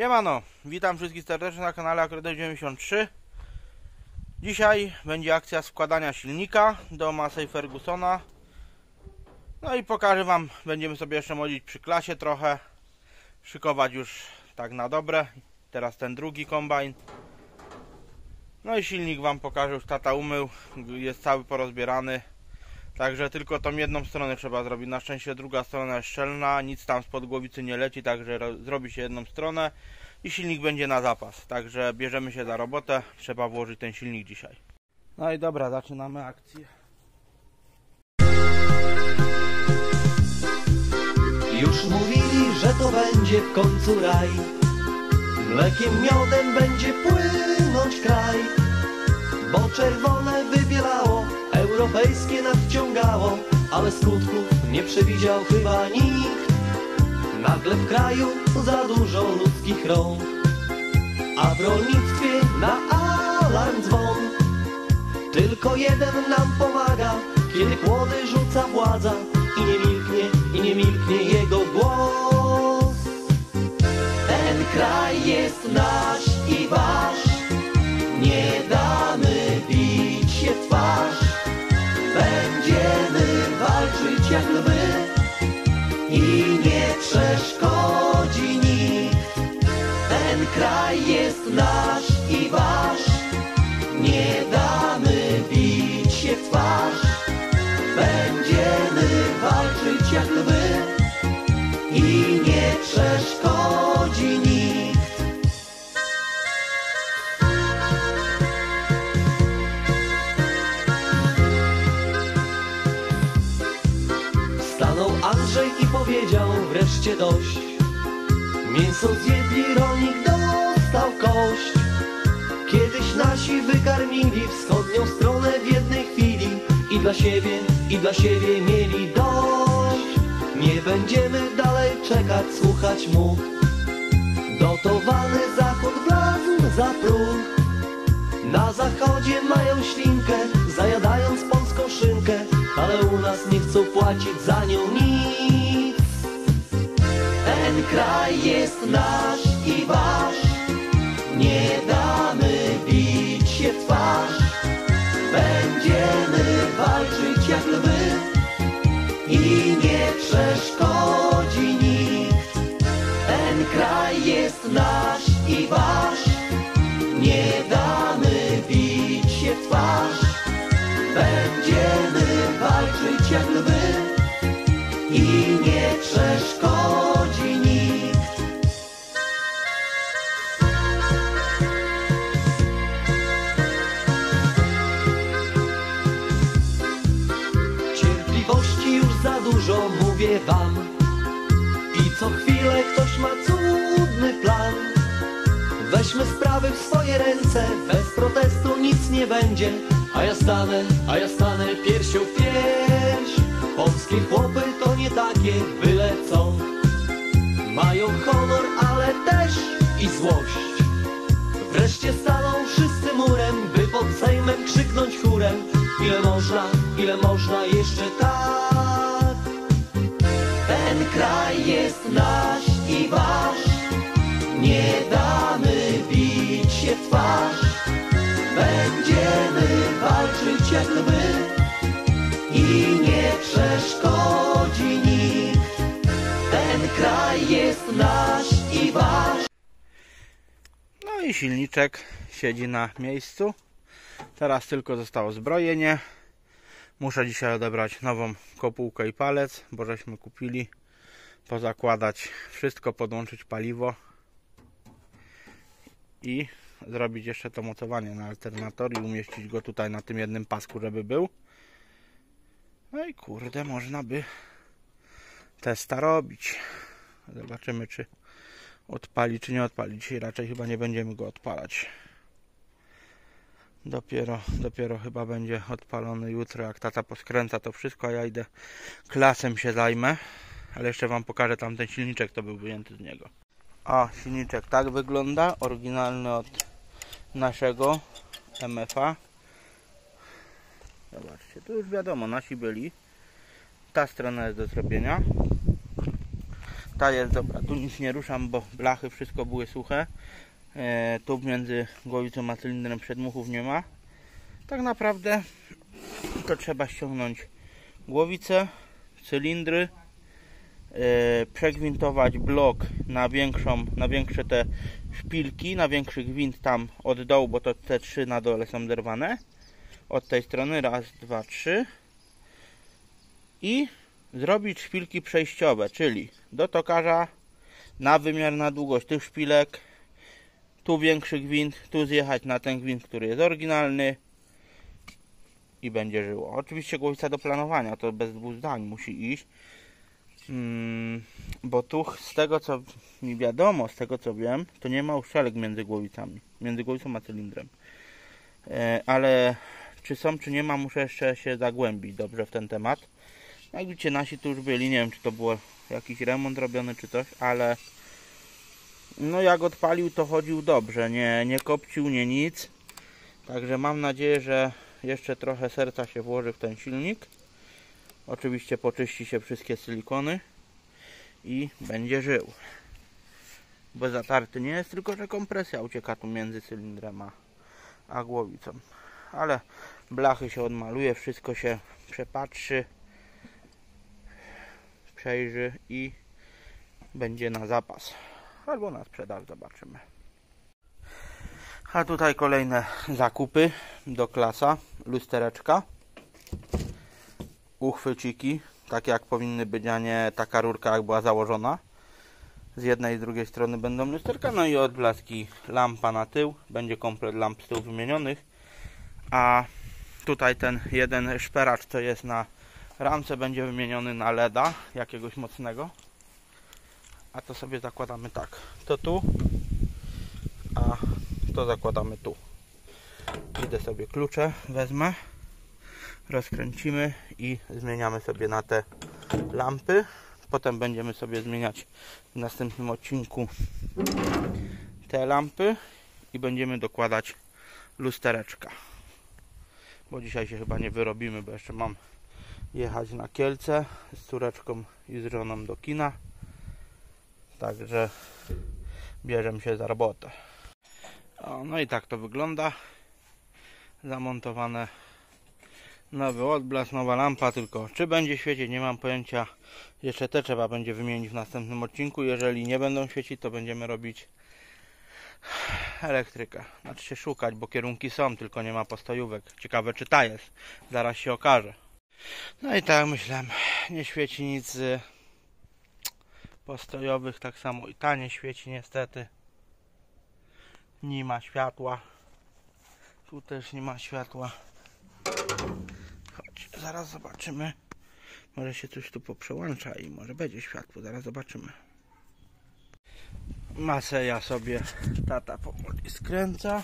Siemano, witam wszystkich serdecznie na kanale Akredo 93 Dzisiaj będzie akcja składania silnika do Massey Fergusona. No i pokażę Wam, będziemy sobie jeszcze modzić przy klasie trochę Szykować już tak na dobre. Teraz ten drugi kombajn. No i silnik Wam pokażę, już tata umył Jest cały porozbierany Także tylko tą jedną stronę trzeba zrobić. Na szczęście druga strona jest szczelna, nic tam spod głowicy nie leci, także zrobi się jedną stronę i silnik będzie na zapas. Także bierzemy się za robotę, trzeba włożyć ten silnik dzisiaj. No i dobra, zaczynamy akcję. Już mówili, że to będzie w końcu raj Mlekiem miodem będzie płynąć kraj Bo czerwone wybielało, europejskie nadciągało Ale skutków nie przewidział chyba nikt. Nagle w kraju za dużo ludzkich rąk A w rolnictwie na alarm dzwon. Tylko jeden nam pomaga Kiedy kłody rzuca władza I nie milknie, i nie milknie jego głos. Ten kraj jest nasz Andrzej i powiedział wreszcie dość. Mięso zjedli, rolnik dostał kość. Kiedyś nasi wykarmili wschodnią stronę w jednej chwili i dla siebie, i dla siebie mieli dość. Nie będziemy dalej czekać, słuchać mu. Dotowany zachód wlazł za próg. Na zachodzie mają ślinkę, zajadając polską szynkę, ale u nas nie chcą płacić za nią nic. Ten kraj jest nasz i wasz, nie damy bić się w twarz. Będziemy walczyć jak lwy i nie przeszkodzi nikt. Ten kraj jest nasz i wasz, nie damy bić się w twarz. Będziemy I co chwilę ktoś ma cudny plan. Weźmy sprawy w swoje ręce, bez protestu nic nie będzie. A ja stanę, a ja stanę piersią w pierś. Polskie chłopy to nie takie byle co. Mają honor, ale też i złość. Wreszcie staną wszyscy murem, by pod Sejmem krzyknąć chórem. Ile można, ile można jeszcze tak? Twarz. Będziemy walczyć jak lwy i nie przeszkodzi nikt. Ten kraj jest nasz i wasz. No i silniczek siedzi na miejscu. Teraz tylko zostało zbrojenie. Muszę dzisiaj odebrać nową kopułkę i palec, bo żeśmy kupili. Pozakładać wszystko, podłączyć paliwo i zrobić jeszcze to mocowanie na alternator i umieścić go tutaj na tym jednym pasku, żeby był. No i kurde, można by testa robić. Zobaczymy, czy odpali, czy nie odpali. Dzisiaj raczej chyba nie będziemy go odpalać. Dopiero, dopiero chyba będzie odpalony jutro, jak tata poskręca to wszystko, a ja idę klasem się zajmę. Ale jeszcze Wam pokażę tam ten silniczek, to był wyjęty z niego. O, silniczek tak wygląda, oryginalny od naszego MFA. Zobaczcie, tu już wiadomo, nasi byli. Ta strona jest do zrobienia. Ta jest dobra, tu nic nie ruszam, bo blachy wszystko były suche. E, tu między głowicą a cylindrem przedmuchów nie ma. Tak naprawdę to trzeba ściągnąć głowicę, cylindry, e, przegwintować blok na większą, na większe te szpilki, na większy gwint tam od dołu, bo to te trzy na dole są zerwane. Od tej strony raz, dwa, trzy. I zrobić szpilki przejściowe, czyli do tokarza na wymiar na długość tych szpilek. Tu większy gwint, tu zjechać na ten gwint, który jest oryginalny i będzie żyło. Oczywiście głowica do planowania, to bez dwóch zdań musi iść. Mm, bo tu z tego co mi wiadomo, z tego co wiem, to nie ma uszczelek między głowicami, między głowicą a cylindrem. E, ale czy są, czy nie ma, muszę jeszcze się zagłębić dobrze w ten temat. Jak widzicie, nasi tu już byli, nie wiem czy to było jakiś remont robiony czy coś, ale no jak odpalił to chodził dobrze, nie, nie kopcił, nie nic. Także mam nadzieję, że jeszcze trochę serca się włoży w ten silnik. Oczywiście poczyści się wszystkie silikony i będzie żył. Bo zatarty nie jest, tylko że kompresja ucieka tu między cylindrem a, a głowicą. Ale blachy się odmaluje, wszystko się przepatrzy, przejrzy i będzie na zapas. Albo na sprzedaż, zobaczymy. A tutaj kolejne zakupy do klasa, lustereczka, uchwyciki, takie jak powinny być, a nie taka rurka jak była założona. Z jednej i z drugiej strony będą lusterka, no i odblaski lampa na tył, będzie komplet lamp z tyłu wymienionych. A tutaj ten jeden szperacz, co jest na ramce, będzie wymieniony na LEDa jakiegoś mocnego. A to sobie zakładamy tak, to tu, a to zakładamy tu. Idę sobie klucze, wezmę, rozkręcimy i zmieniamy sobie na te lampy. Potem będziemy sobie zmieniać w następnym odcinku te lampy i będziemy dokładać lustereczka. Bo dzisiaj się chyba nie wyrobimy, bo jeszcze mam jechać na Kielce z córeczką i z żoną do kina. Także bierzemy się za robotę. O, no i tak to wygląda. Zamontowane nowy odblask, nowa lampa, tylko czy będzie świecić, nie mam pojęcia. Jeszcze te trzeba będzie wymienić w następnym odcinku. Jeżeli nie będą świecić, to będziemy robić elektrykę. Znaczy się szukać, bo kierunki są, tylko nie ma postojówek. Ciekawe czy ta jest. Zaraz się okaże. No i tak myślałem, nie świeci nic z postojowych, tak samo i ta nie świeci niestety. Nie ma światła. Tu też nie ma światła. Zaraz zobaczymy. Może się coś tu poprzełącza i może będzie światło. Zaraz zobaczymy. Masę ja sobie tata powoli skręca.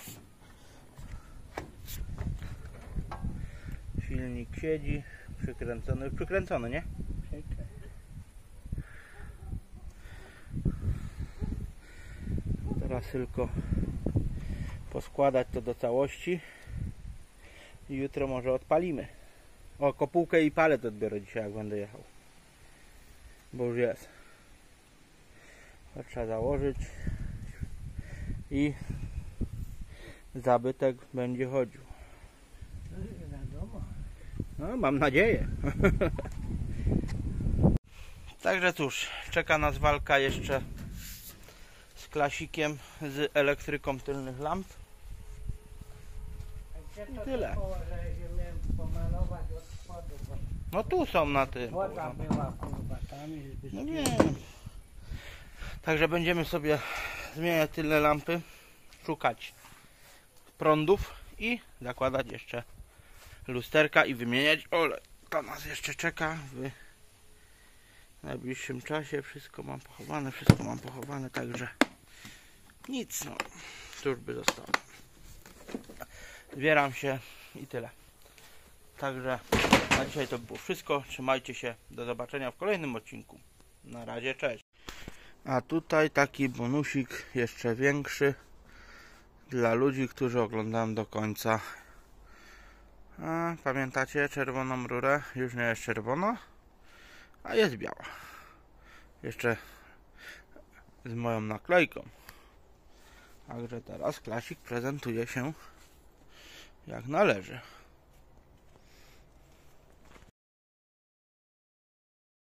Silnik siedzi. Przykręcony. Przykręcony, nie? Teraz tylko poskładać to do całości i jutro może odpalimy. O, kopułkę i palet odbiorę dzisiaj, jak będę jechał. Bo już jest. To trzeba założyć i zabytek będzie chodził. No, mam nadzieję. Także cóż, czeka nas walka jeszcze z klasikiem, z elektryką tylnych lamp. To tyle. było, że że miałem pomalować od spodu, bo No tu są na tym. woda była kurwa tam i No nie. Także będziemy sobie zmieniać tylne lampy, szukać prądów i zakładać jeszcze lusterka i wymieniać. Ole, to nas jeszcze czeka w najbliższym czasie. Wszystko mam pochowane, wszystko mam pochowane, także nic, no, cóż by zostało. Zbieram się i tyle. Także na dzisiaj to było wszystko. Trzymajcie się. Do zobaczenia w kolejnym odcinku. Na razie, cześć. A tutaj taki bonusik jeszcze większy dla ludzi, którzy oglądają do końca. A, pamiętacie czerwoną rurę? Już nie jest czerwona, a jest biała. Jeszcze z moją naklejką. Także teraz klasik prezentuje się jak należy.